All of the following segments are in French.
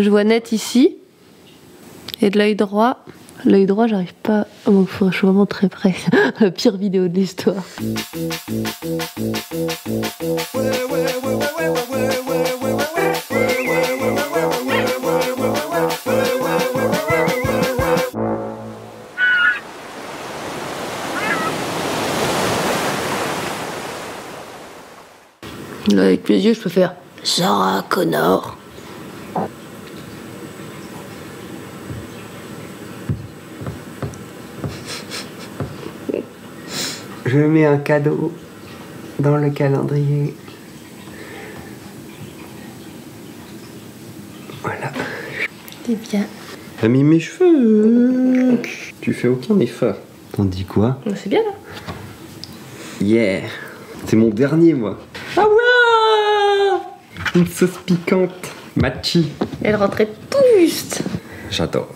Je vois net ici. Et de l'œil droit. L'œil droit, j'arrive pas. Oh, je suis vraiment très près. La pire vidéo de l'histoire. Là, avec mes yeux, je peux faire Sarah Connor. Je mets un cadeau dans le calendrier. Voilà. C'est bien. T'as mis mes cheveux. Tu fais aucun effort. T'en dis quoi? C'est bien là. Yeah. C'est mon dernier, moi. Ah ouais Une sauce piquante. Machi. Elle rentrait tout juste. J'adore.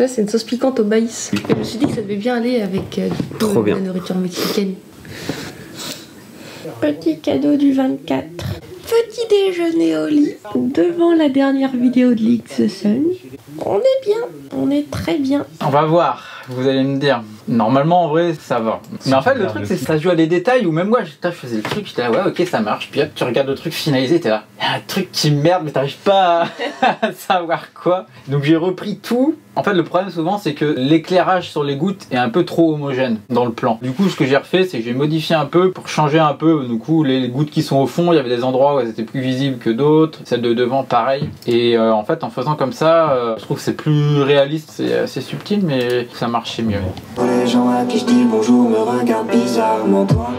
Ça, c'est une sauce piquante au maïs. Je me suis dit que ça devait bien aller avec euh, Trop bien. la nourriture mexicaine. Petit cadeau du 24. Petit déjeuner au lit. Devant la dernière vidéo de League the Sun. On est bien. On est très bien. On va voir, vous allez me dire. Normalement, en vrai, ça va. Mais en fait, le truc, c'est que ça joue à des détails où même moi, j'étais- je faisais le truc, j'étais là, ouais, ok, ça marche. Puis hop, tu regardes le truc finalisé, t'es là, y a un truc qui merde, mais t'arrives pas à à savoir quoi. Donc j'ai repris tout. En fait, le problème souvent, c'est que l'éclairage sur les gouttes est un peu trop homogène dans le plan. Du coup, ce que j'ai refait, c'est que j'ai modifié un peu pour changer un peu. Du coup, les gouttes qui sont au fond, il y avait des endroits où elles étaient plus visibles que d'autres. Celles de devant, pareil. Et euh, en fait, en faisant comme ça, euh, je trouve que c'est plus réaliste, c'est assez subtil, mais ça marchait mieux. Les gens à bonjour me bizarrement toi.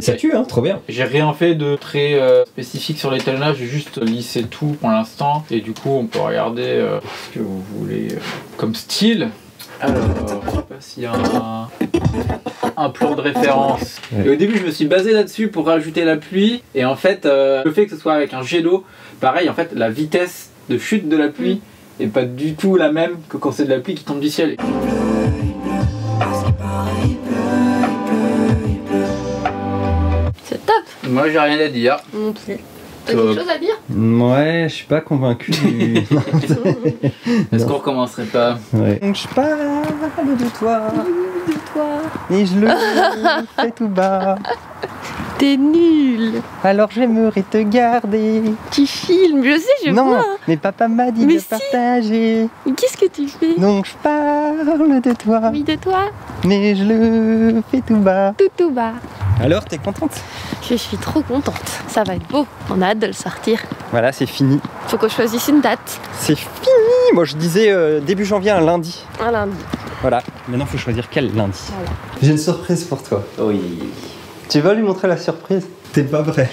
Ça tue, hein, trop bien. J'ai rien fait de très euh, spécifique sur l'étalonnage, j'ai juste lissé tout pour l'instant. Et du coup, on peut regarder euh, ce que vous voulez euh, comme style. Alors, je sais pas s'il y a un, un plan de référence. Ouais. Et au début, je me suis basé là-dessus pour rajouter la pluie. Et en fait, euh, le fait que ce soit avec un jet d'eau, pareil, en fait, la vitesse de chute de la pluie est pas du tout la même que quand c'est de la pluie qui tombe du ciel. Moi, j'ai rien à dire. Non plus. T'as quelque chose à dire? Ouais, je suis pas convaincu du. Est-ce qu'on recommencerait pas? Ouais. Donc je parle de toi De toi. et je le fais tout bas. T'es nul. Alors j'aimerais te garder. Tu filmes, je sais, je non, vois. mais papa m'a dit Mais de si. partager. Mais qu'est-ce que tu fais? Donc je parle de toi, Oui, de toi. mais je le fais tout bas. Tout tout bas. Alors t'es contente? Je suis trop contente. Ça va être beau. On a hâte de le sortir. Voilà, c'est fini. Faut qu'on choisisse une date. C'est fini Moi je disais euh, début janvier, un lundi. Un lundi. Voilà. Maintenant faut choisir quel lundi? Voilà. J'ai une surprise pour toi. Oui. Tu vas lui montrer la surprise T'es pas vrai.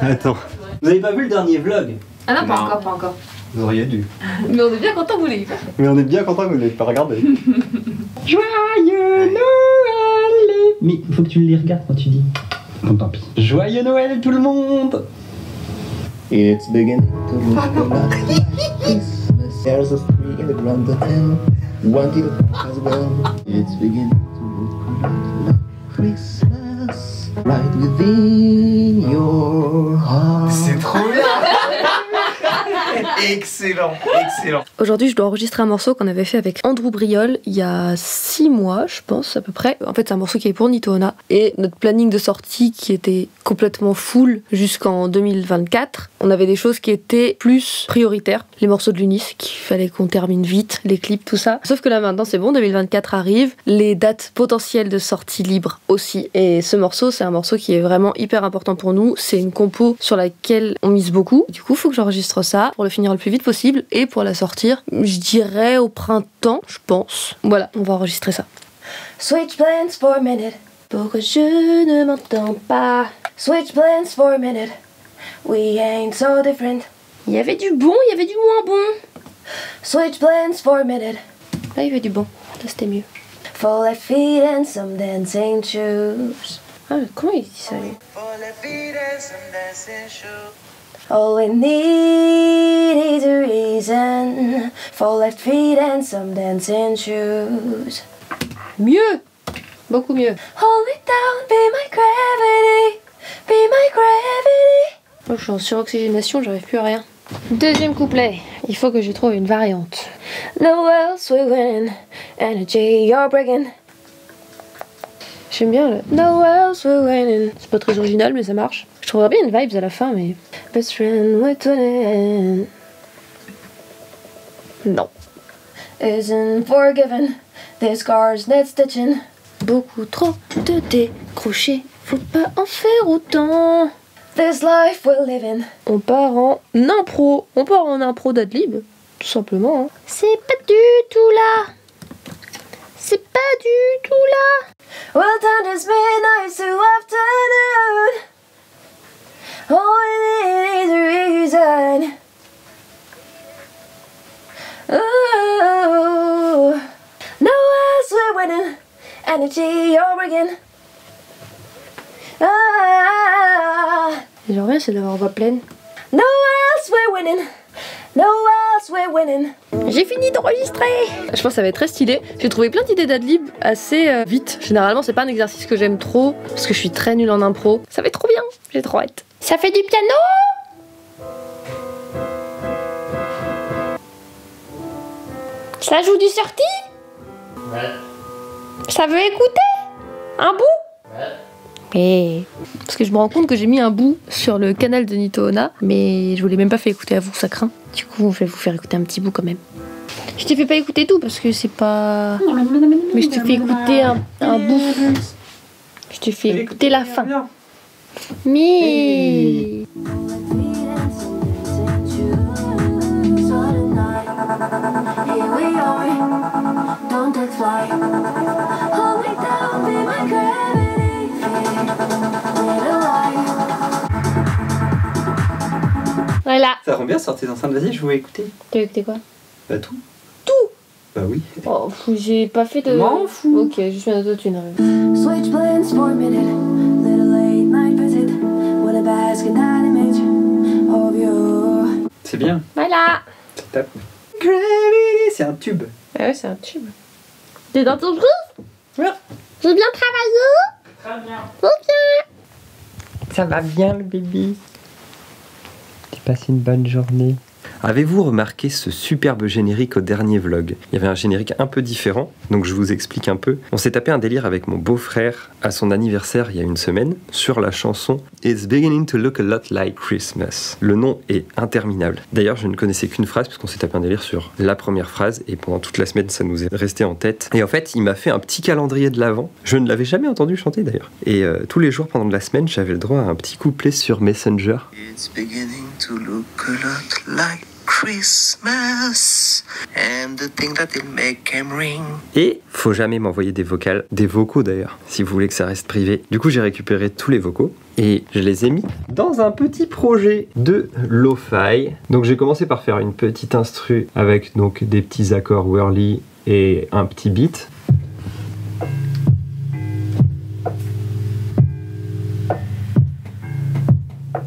Attends. Vous avez pas vu le dernier vlog? Ah non, pas Non. encore, pas encore. Vous auriez dû. Mais on est bien content que vous l'ayez fait. Mais on est bien content que vous l'ayez pas regardé. Joyeux Noël Mais faut que tu les regardes quand tu dis. Bon, tant pis. Joyeux Noël tout le monde It's beginning to look a lot like Christmas. There's a tree in the ground and one little as well. It's beginning to look a lot like Christmas. Right within your Excellent, excellent. Aujourd'hui, je dois enregistrer un morceau qu'on avait fait avec Andrew Briol il y a six mois, je pense, à peu près. En fait, c'est un morceau qui est pour Nitona. Et notre planning de sortie qui était complètement full jusqu'en 2024, on avait des choses qui étaient plus prioritaires. Les morceaux de l'Unis, qu'il fallait qu'on termine vite, les clips, tout ça. Sauf que là, maintenant, c'est bon, 2024 arrive. Les dates potentielles de sortie libre aussi. Et ce morceau, c'est un morceau qui est vraiment hyper important pour nous. C'est une compo sur laquelle on mise beaucoup. Du coup, il faut que j'enregistre ça pour le finir le plus vite possible et pour la sortir, je dirais au printemps, je pense. Voilà, on va enregistrer ça. Switch plans for a minute. Pourquoi je ne m'entends pas? Switch plans for a minute. We ain't so different. Il y avait du bon, il y avait du moins bon. Switch plans for a minute. Là, il y avait du bon. Là, c'était mieux. For left feet and some dancing shoes. Ah, comment il dit ça, lui? All we need is a reason for left feet and some dancing shoes. Mieux, beaucoup mieux. Hold it down, be my gravity, be my gravity. Moi, je suis en suroxygénation, j'arrive plus à rien. Deuxième couplet. Il faut que je trouve une variante. No else we win, energy you're breaking. J'aime bien le No else we winning. C'est pas très original, mais ça marche. Je trouverais bien une vibes à la fin, mais. Best friend. Non. Isn't forgiven. This scars net stitching. Beaucoup trop de décrochés. Faut pas en faire autant. This life we're living. On part en impro. On part en impro d'adlib. Tout simplement. hein. C'est pas du tout là. C'est pas du tout là. Well done this midnight to afternoon. All we need is a reason. Ooh. No else we're winning. Energy you're bringing. Ah. J'aimerais bien c'est d'avoir voix pleine. No else we're winning. J'ai fini d'enregistrer. Je pense que ça va être très stylé. J'ai trouvé plein d'idées d'adlib assez euh, vite. Généralement, c'est pas un exercice que j'aime trop parce que je suis très nulle en impro. Ça va être trop bien. J'ai trop hâte. Ça fait du piano? Ça joue du sorti Ouais. Ça veut écouter? Un bout? Ouais. Mais. Parce que je me rends compte que j'ai mis un bout sur le canal de Nitoona, mais je vous l'ai même pas fait écouter à vous, ça craint. Du coup, je vais vous faire écouter un petit bout quand même. Je t'ai fait pas écouter tout parce que c'est pas. Mais je t'ai fait écouter un, bout. Je t'ai fait écouter la fin. Mais. Voilà. Ça rend bien sortir d'enceinte. Vas-y, je vais écouter. T'as écouté quoi? Bah tout. Tout Bah oui. Oh, j'ai pas fait de. M'en fous. Ok, juste une autotune. Switch blends for a minute. Little late night visit. Wanna bask in that image of you. C'est bien. Voilà. Ça tape. Gravity, c'est un tube. Ah ouais, c'est un tube. T'es dans ton truc Ouais. J'ai bien travaillé? Très bien. Ok. Ça va bien le bébé. Tu passes une bonne journée. Avez-vous remarqué ce superbe générique au dernier vlog? Il y avait un générique un peu différent, donc je vous explique un peu. On s'est tapé un délire avec mon beau-frère à son anniversaire il y a une semaine sur la chanson It's beginning to look a lot like Christmas. Le nom est interminable. D'ailleurs, je ne connaissais qu'une phrase parce qu'on s'est tapé un délire sur la première phrase et pendant toute la semaine ça nous est resté en tête. Et en fait, il m'a fait un petit calendrier de l'avant. Je ne l'avais jamais entendu chanter d'ailleurs. Et euh, tous les jours pendant la semaine, j'avais le droit à un petit couplet sur Messenger. It's beginning to look a lot like Christmas. And the thing that will make him ring. Et faut jamais m'envoyer des vocales, des vocaux d'ailleurs, si vous voulez que ça reste privé. Du coup, j'ai récupéré tous les vocaux et je les ai mis dans un petit projet de lo-fi. Donc j'ai commencé par faire une petite instru avec donc des petits accords whirly et un petit beat.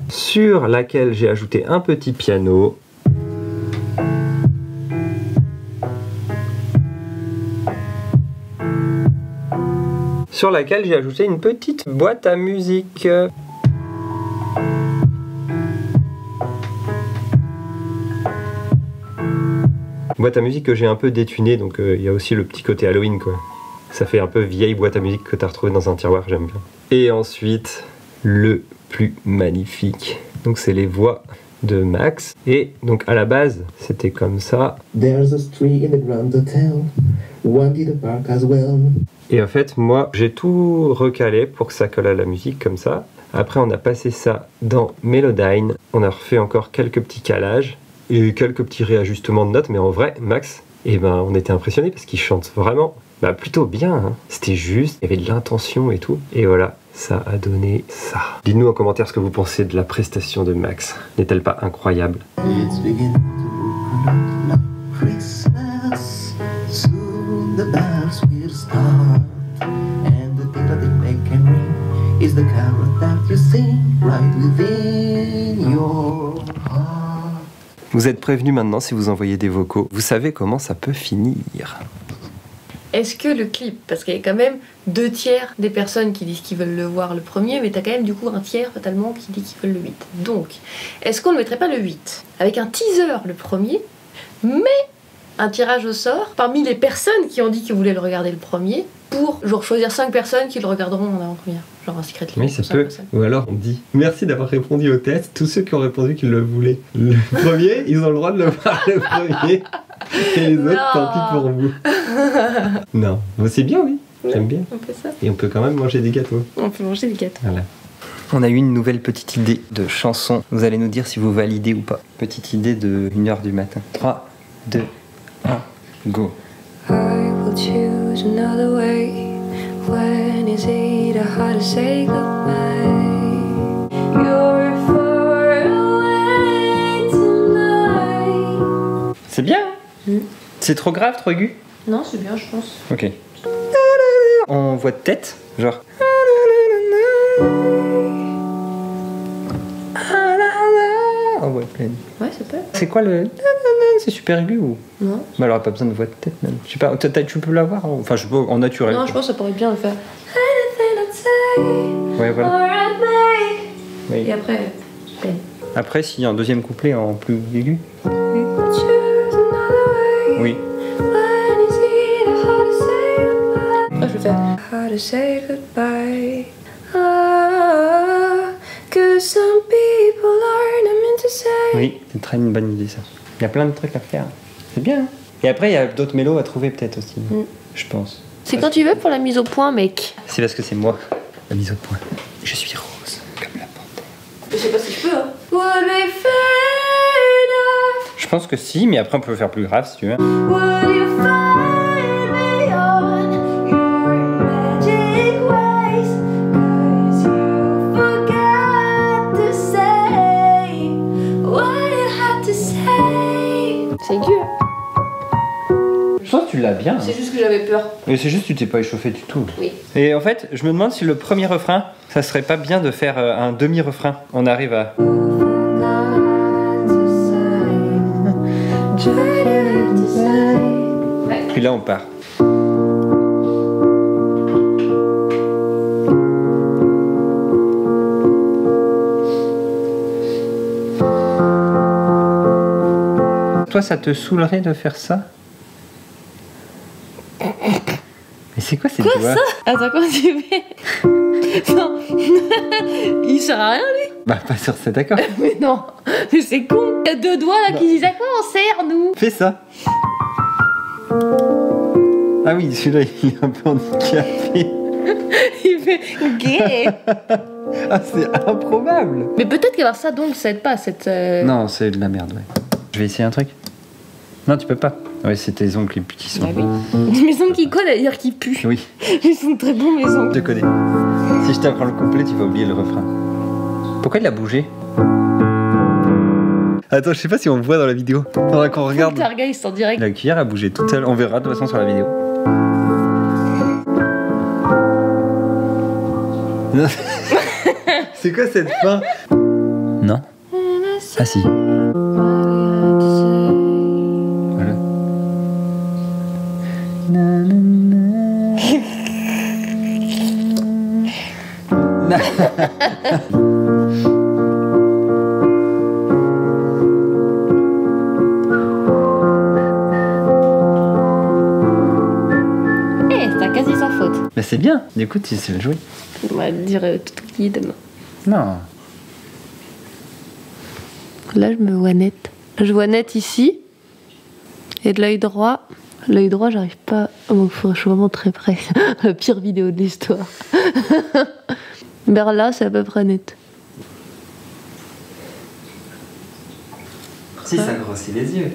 Sur laquelle j'ai ajouté un petit piano sur laquelle j'ai ajouté une petite boîte à musique. Boîte à musique que j'ai un peu détunée, donc euh, il y a aussi le petit côté Halloween quoi. Ça fait un peu vieille boîte à musique que t'as retrouvée dans un tiroir, j'aime bien. Et ensuite, le plus magnifique. Donc c'est les voix de Max. Et donc à la base, c'était comme ça. There's a tree in the Grand Hotel. One in the park as well. Et en fait, moi, j'ai tout recalé pour que ça colle à la musique comme ça. Après, on a passé ça dans Melodyne. On a refait encore quelques petits calages et quelques petits réajustements de notes. Mais en vrai, Max, eh ben, on était impressionnés parce qu'il chante vraiment bah, plutôt bien. hein. C'était juste, il y avait de l'intention et tout. Et voilà, ça a donné ça. Dites-nous en commentaire ce que vous pensez de la prestation de Max. N'est-elle pas incroyable? Is the carol that you sing right within your heart. Vous êtes prévenus maintenant si vous envoyez des vocaux. Vous savez comment ça peut finir. est-ce que le clip, parce qu'il y a quand même deux tiers des personnes qui disent qu'ils veulent le voir le premier, mais t'as quand même du coup un tiers fatalement qui dit qu'ils veulent le 8. Donc, est-ce qu'on ne mettrait pas le 8 Avec un teaser le premier, mais un tirage au sort parmi les personnes qui ont dit qu'ils voulaient le regarder le premier, pour genre choisir 5 personnes qui le regarderont en avant-première. Genre un secret Oui, ça peut. Ou alors on dit merci d'avoir répondu au test. Tous ceux qui ont répondu qu'ils le voulaient le premier, ils ont le droit de le voir le premier. Et les autres, tant pis pour vous. non, Mais c'est bien, oui. J'aime bien. On fait ça. Et on peut quand même manger des gâteaux. On peut manger des gâteaux. Voilà. On a eu une nouvelle petite idée de chanson. Vous allez nous dire si vous validez ou pas. Petite idée de 1h du matin. 3, 2, 1, go. I will choose another way. When is it hard to say goodbye? You're far away tonight. C'est bien Mm. C'est trop grave, trop aigu Non, c'est bien, je pense. Ok. En voix de tête, genre. En voix pleine. Ouais, ça peut. C'est quoi le. C'est super aigu ou. Non. Mais alors, pas besoin de voix de tête même. Je sais pas, tu peux l'avoir en... Enfin, je sais pas, en naturel. Non, je pense que ça pourrait bien le faire. Anything I'd say Ouais, voilà. Oui. Et après. Après, s'il y a un deuxième couplet en plus aigu. Oui. Ah, je le fais. How to say goodbye. Ah, cause some people aren't meant to say. Oui, c'est très une bonne idée ça. Il y a plein de trucs à faire. C'est bien. hein. Et après, il y a d'autres mélos à trouver peut-être aussi. Mm. Je pense. C'est quand tu veux pour la mise au point, mec. C'est parce que c'est moi, la mise au point. Je suis rose, comme la panthère. Je sais pas si je peux, hein. Je pense que si, mais après on peut faire plus grave si tu veux. Bien. hein. C'est juste que j'avais peur. Et c'est juste que tu t'es pas échauffé du tout. Oui. Et en fait, je me demande si le premier refrain, ça serait pas bien de faire euh, un demi-refrain. On arrive à. Puis là, on part. Toi, ça te saoulerait de faire ça Mais c'est quoi ces doigts Attends, comment tu fais Non. Il sert à rien, lui. Bah, pas sur cet accord. Mais non. Mais c'est con. Il y a deux doigts là qui disent à quoi on sert, nous Fais ça. Ah oui, celui-là, il est un peu handicapé. Il fait gay. Ah, c'est improbable. Mais peut-être qu'avoir ça, donc, ça aide pas à cette. euh, Non, c'est de la merde, ouais. Je vais essayer un truc. Non, tu peux pas. Ouais, c'est tes ongles qui sont. Bah oui. Mes ongles qui collent, d'ailleurs, qui puent. Oui, Ils sont très bons, mes ongles. je te connais. Si je t'apprends le couplet, tu vas oublier le refrain. Pourquoi il a bougé? Attends, je sais pas si on le voit dans la vidéo. Faudra qu'on regarde. Poltergeist en direct. La cuillère a bougé toute seule. On verra de toute façon sur la vidéo. C'est quoi cette fin? Non. Ah si. Bah c'est bien. Du coup, tu sais le jouer. On va dire euh, tout oublié demain. Non. Là, je me vois net. Je vois net ici. Et de l'œil droit. L'œil droit, j'arrive pas. Oh, je suis vraiment très près. La pire vidéo de l'histoire. Vers là, c'est à peu près net. Si, ça grossit les yeux.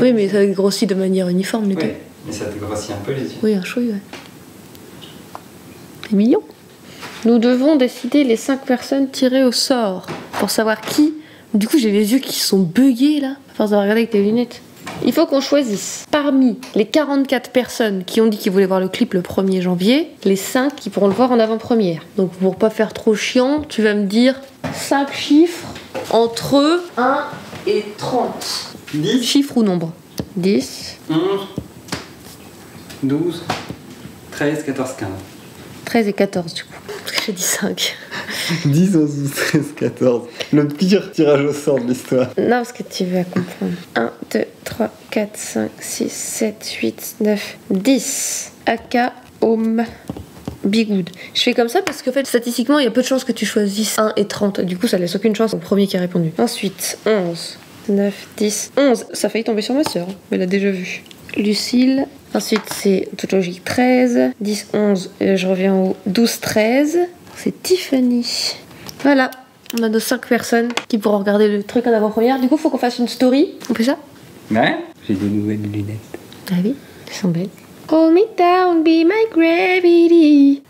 Oui, mais ça grossit de manière uniforme, les deux. mais ça te grossit un peu les yeux. Oui, un chouille, ouais. C'est mignon. Nous devons décider les 5 personnes tirées au sort pour savoir qui. Du coup, j'ai les yeux qui sont buggés là, à force de regarder avec tes lunettes. Il faut qu'on choisisse parmi les 44 personnes qui ont dit qu'ils voulaient voir le clip le 1er janvier, les 5 qui pourront le voir en avant-première. Donc, pour pas faire trop chiant, tu vas me dire 5 chiffres entre 1 et 30. 10, Chiffre ou nombre? 10, 11, 12, 13, 14, 15. 13 et 14 du coup. Parce que j'ai dit 5. 10, 11, 12, 13, 14. Le pire tirage au sort de l'histoire. Non, parce que tu vas comprendre. 1, 2, 3, 4, 5, 6, 7, 8, 9, 10. AK, Home, Bigood. Je fais comme ça parce qu'en fait, statistiquement, il y a peu de chances que tu choisisses 1 et 30. Du coup, ça laisse aucune chance au premier qui a répondu. Ensuite, 11, 9, 10, 11. Ça a failli tomber sur ma soeur, mais elle l'a déjà vu. Lucille. Ensuite, c'est toute logique 13, 10, 11. Et je reviens au 12, 13. C'est Tiffany. Voilà. On a nos 5 personnes qui pourront regarder le truc en avant-première. Du coup, faut qu'on fasse une story. On fait ça? Ouais J'ai des nouvelles lunettes. Ah oui, elles sont belles. Hold me down, be my gravity.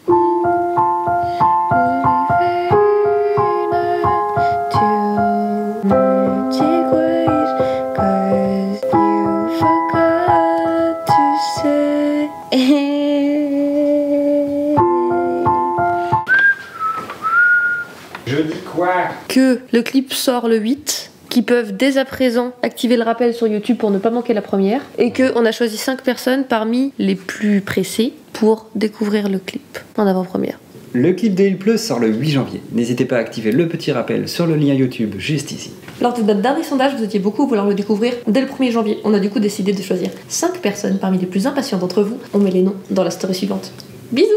Je dis quoi? Que le clip sort le 8, qui peuvent dès à présent activer le rappel sur YouTube pour ne pas manquer la première, et que on a choisi 5 personnes parmi les plus pressées pour découvrir le clip en avant-première. Le clip de Il pleut sort le 8 janvier. N'hésitez pas à activer le petit rappel sur le lien YouTube juste ici. Lors de notre dernier sondage, vous étiez beaucoup à vouloir le découvrir dès le 1er janvier. On a du coup décidé de choisir 5 personnes parmi les plus impatients d'entre vous. On met les noms dans la story suivante. Bisous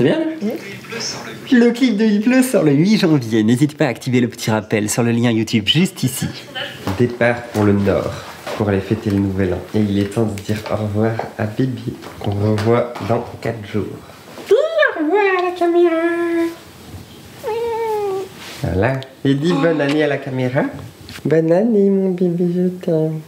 C'est bien Le clip de Il pleut sort le 8 janvier. N'hésitez pas à activer le petit rappel sur le lien YouTube juste ici. Départ pour le Nord pour aller fêter le nouvel an. Et il est temps de dire au revoir à Bibi qu'on revoit dans 4 jours. Au revoir à la caméra Voilà. Et dis bonne année à la caméra. Bonne année mon bébé, je t'aime.